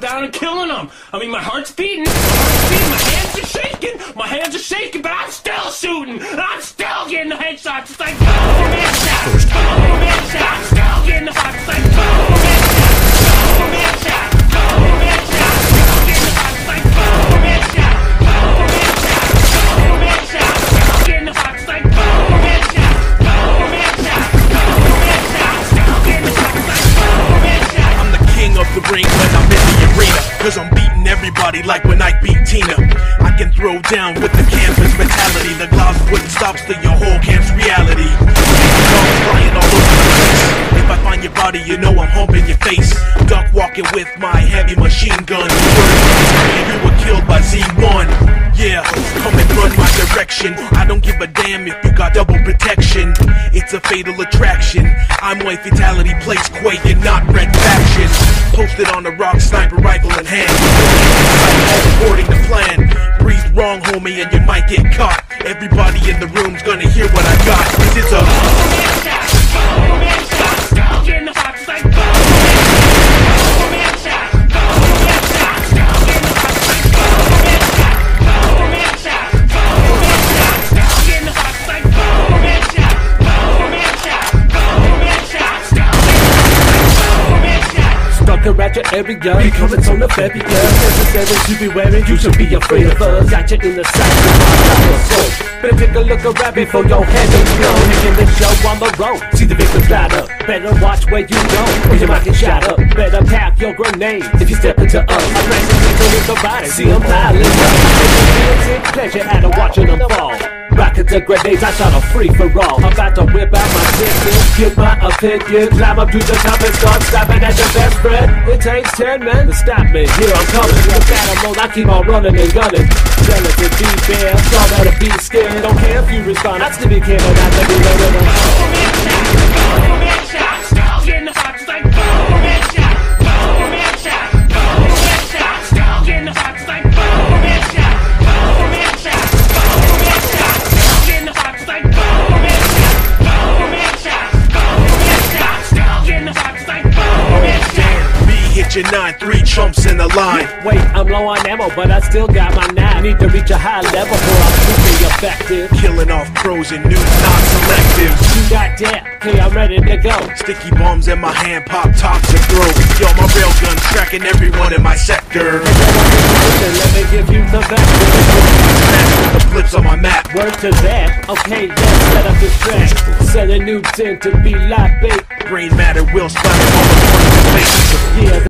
down and killing them. I mean, my heart's beating, my heart's beating, my hands are shaking, my hands are shaking, but I'm still shooting, I'm still getting the headshots. It's like headshot. I'm still getting the hearts. It's like headshot. Still getting the. I'm the king of the ring the arena. Cause I'm beating everybody like when I beat Tina. I can throw down with the campus mentality. The gloves wouldn't stop till your whole camp's reality. Flying all over the place. If I find your body, you know I'm humping your face. Duck walking with my heavy machine gun. You were killed by Z1. Yeah, come and run my direction. I don't give a damn if you got double protection. It's a fatal attraction. I'm white fatality, plays quake and not red faction. Posted on a rock, sniper homie, and you might get caught. Everybody in the room's gonna hear what I got. This is a Around your area, because it's on the girl. Necessary to be wearing, you should be afraid of us. Got you in the sack, Better take a look around before your head explode. Making the show on the road, see the victims up. Better watch where you go, or your mind can up. Better pack your grenade if you step into us. I press the people with the body, see them piling up. Pleasure out of watching them fall. The grenades, I shot a free for all. About to whip out my ticket, give my opinion, climb up to the top and start stopping at your best friend. It takes ten men to stop me. Here I'm coming in the battle mode. I keep on running and gunning. To be fair, y'all better be scared. Don't care if you respond. I still be killing. I never be ready B your 9-3 chumps in the line. Wait, I'm low on ammo, but I still got my nine. Need to reach a high level before I'm super effective. Killing off pros and news, not selective. You got that? Okay, I'm ready to go. Sticky bombs in my hand, pop toxic throw. Yo, my railgun's tracking everyone in my sector. Let me give you the vector. The blips on my map. Word to that. Okay, let's set up the track. Sending nukes in to be live bait. Brain matter will splatter all the